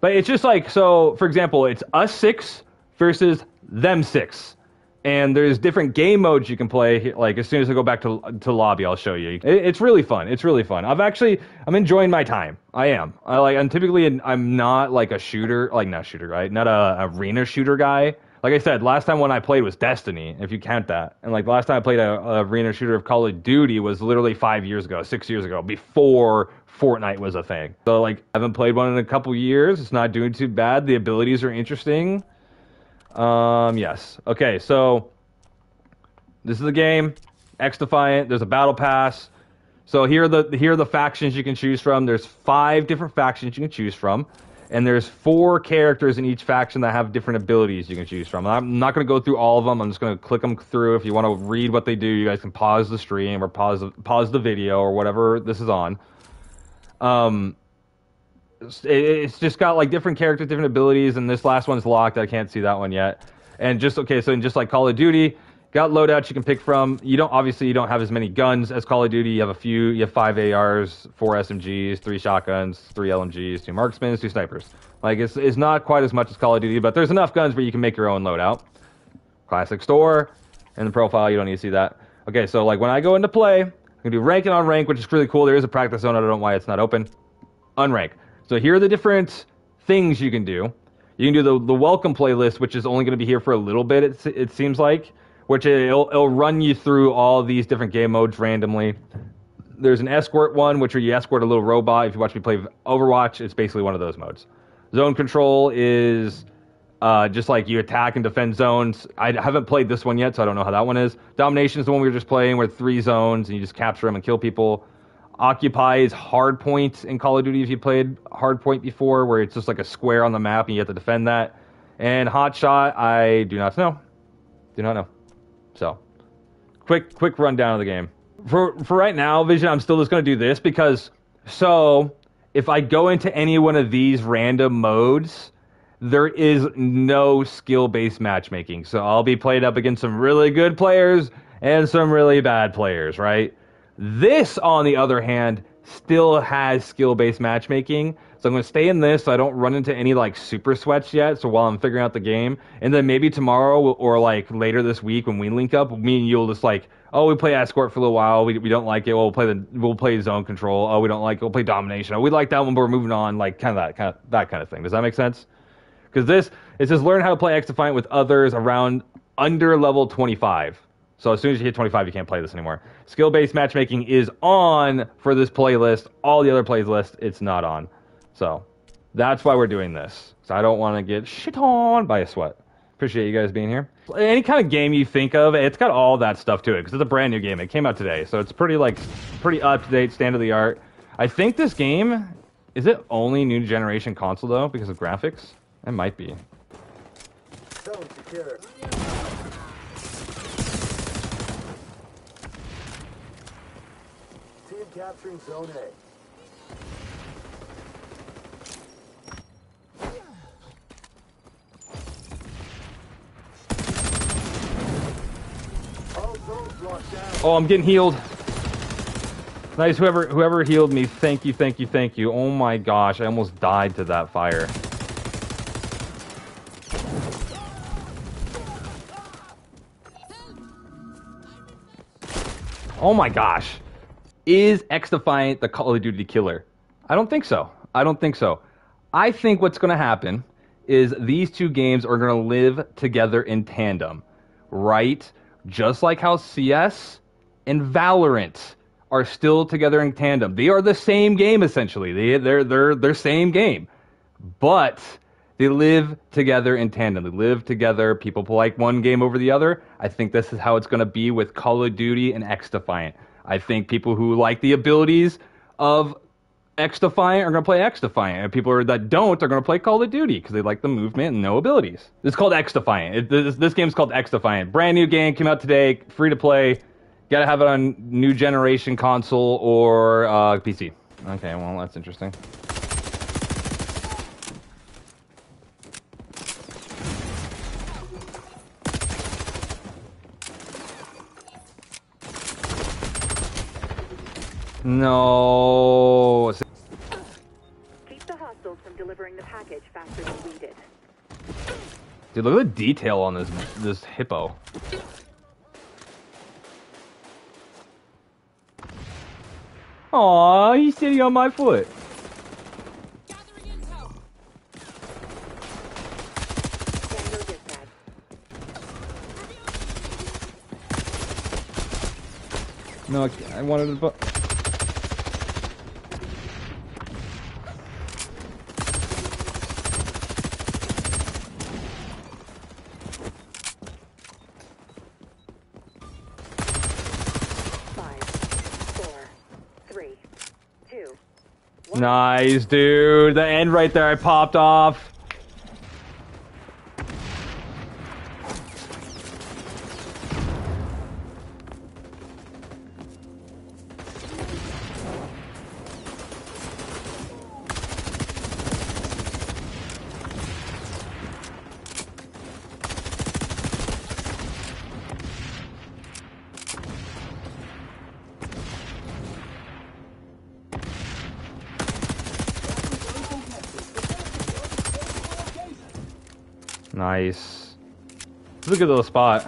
But it's just like so. For example, it's us six versus them six, and there's different game modes you can play. Like as soon as I go back to to lobby, I'll show you. It, it's really fun. It's really fun. I've actually I'm enjoying my time. I am. I like. I'm typically I'm not like a shooter, like not shooter, right? Not a arena shooter guy. Like I said, last time when I played was Destiny, if you count that. And like last time I played a, a arena shooter of Call of Duty was literally five years ago, six years ago, before Fortnite was a thing. So like I haven't played one in a couple years. It's not doing too bad. The abilities are interesting. Um, yes. Okay, so this is the game. XDefiant. There's a battle pass. So here are the here are the factions you can choose from. There's five different factions you can choose from and there's four characters in each faction that have different abilities you can choose from. I'm not going to go through all of them. I'm just going to click them through. If you want to read what they do, you guys can pause the stream or pause pause the video or whatever this is on. Um, it's just got like different characters, different abilities, and this last one's locked. I can't see that one yet. And just okay, so in just like Call of Duty, got loadouts you can pick from. You don't obviously you don't have as many guns as Call of Duty. You have a few. You have five ARs, four SMGs, three shotguns, three LMGs, two marksmans, two snipers. Like it's it's not quite as much as Call of Duty, but there's enough guns where you can make your own loadout. Classic store, and the profile you don't need to see that. Okay, so like when I go into play, I can do rank and on rank, which is really cool. There is a practice zone. I don't know why it's not open. Unrank. So here are the different things you can do. You can do the the welcome playlist, which is only going to be here for a little bit. It it seems like which it'll, it'll run you through all these different game modes randomly. There's an escort one, which where you escort a little robot. If you watch me play Overwatch, it's basically one of those modes. Zone control is uh, just like you attack and defend zones. I haven't played this one yet, so I don't know how that one is. Domination is the one we were just playing, where three zones and you just capture them and kill people. Occupy is hardpoint in Call of Duty if you played hardpoint before, where it's just like a square on the map and you have to defend that. And hotshot, I do not know. Do not know. So, quick quick rundown of the game. For for right now, Vision, I'm still just going to do this because so if I go into any one of these random modes, there is no skill-based matchmaking. So I'll be played up against some really good players and some really bad players, right? This, on the other hand, still has skill-based matchmaking. So I'm going to stay in this so I don't run into any like super sweats yet. So while I'm figuring out the game, and then maybe tomorrow or like later this week when we link up, me and you'll just like, oh, we play escort for a little while. We, we don't like it. Well, we'll play the we'll play zone control. Oh, we don't like it. We'll play domination. Oh, we like that one, but we're moving on. Like kind of that kind of that kind of thing. Does that make sense? Because this it says learn how to play XDefiant with others around under level 25. So as soon as you hit 25, you can't play this anymore. Skill-based matchmaking is on for this playlist. All the other playlists, it's not on. So that's why we're doing this. So I don't want to get shit on by a sweat. Appreciate you guys being here. Any kind of game you think of, it's got all that stuff to it because it's a brand new game. It came out today, so it's pretty like pretty up to date, state of the art. I think this game is it only new generation console though because of graphics. It might be. Capturing zone A. Oh, I'm getting healed. Nice, whoever whoever healed me, thank you, thank you, thank you. Oh my gosh, I almost died to that fire. Oh my gosh. Is XDefiant the Call of Duty killer? I don't think so. I don't think so. I think what's going to happen is these two games are going to live together in tandem, right? just like how CS and Valorant are still together in tandem. They are the same game essentially. They they're they're they're same game. But they live together in tandem. They live together. People like one game over the other. I think this is how it's going to be with Call of Duty and XDefiant. I think people who like the abilities of XDefiant are going to play XDefiant, and people that don't are going to play Call of Duty because they like the movement and no abilities. It's called XDefiant. It, this, this game's called XDefiant. Brand new game, came out today, free to play. Got to have it on new generation console or uh, PC. Okay, well that's interesting. No. Keep the hostiles from delivering the package faster than we did. Dude, look at the detail on this this hippo. Aw, he's sitting on my foot. No, I, I wanted to. bu- Five, four, three, two, Nice, dude. The end right there, I popped off. Nice. Look at the spot.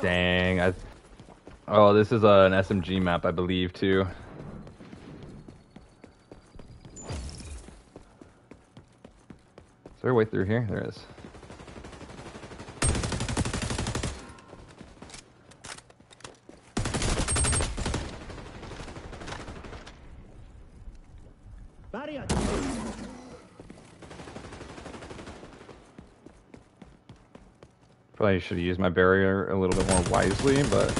Dang. I... Oh, this is an SMG map, I believe, too. Is there a way through here? There is. Probably should used my barrier a little bit more wisely, but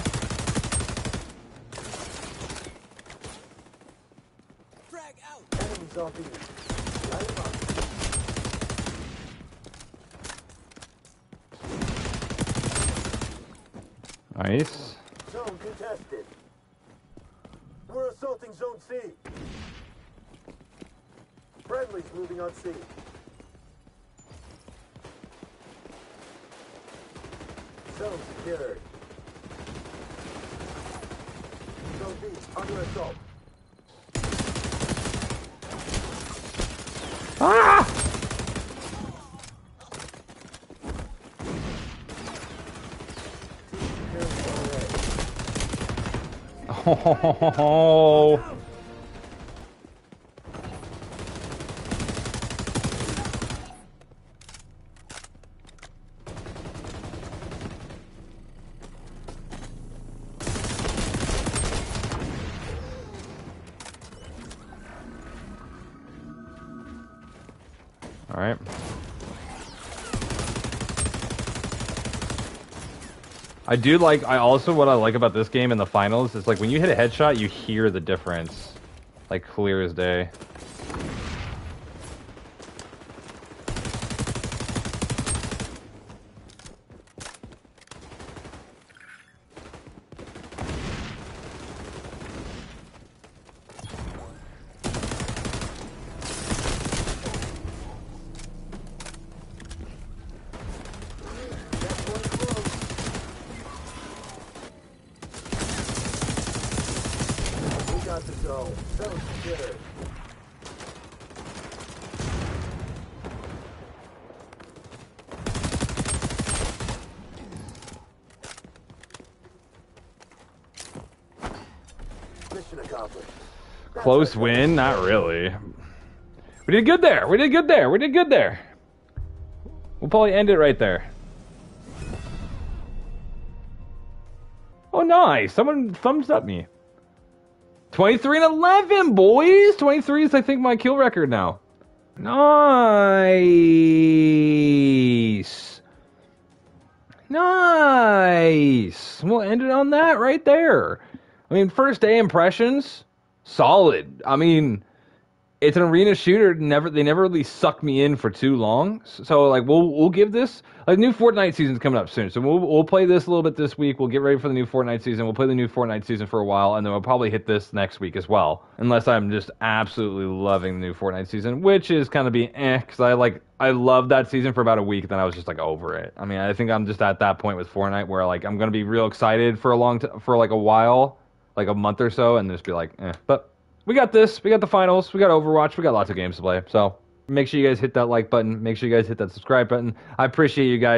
nice. Zone contested. We're assaulting Zone C. Friendly's moving on C. Zone secured. Zone B under assault. Ah! Oh. All right. I do like. I also what I like about this game in the finals is like when you hit a headshot, you hear the difference, like clear as day. Close win? Not really. We did good there. We did good there. We did good there. We'll probably end it right there. Oh, nice. Someone thumbs up me. 23 and 11, boys. 23 is, I think, my kill record now. Nice. Nice. We'll end it on that right there. I mean, first day impressions, solid. I mean, it's an arena shooter. Never, they never really sucked me in for too long. So, like, we'll we'll give this like new Fortnite season's coming up soon. So we'll we'll play this a little bit this week. We'll get ready for the new Fortnite season. We'll play the new Fortnite season for a while, and then we'll probably hit this next week as well. Unless I'm just absolutely loving the new Fortnite season, which is kind of be eh, because I like I loved that season for about a week, then I was just like over it. I mean, I think I'm just at that point with Fortnite where like I'm gonna be real excited for a long t- for like a while like a month or so and just be like, eh. But we got this. We got the finals. We got Overwatch. We got lots of games to play. So make sure you guys hit that like button. Make sure you guys hit that subscribe button. I appreciate you guys.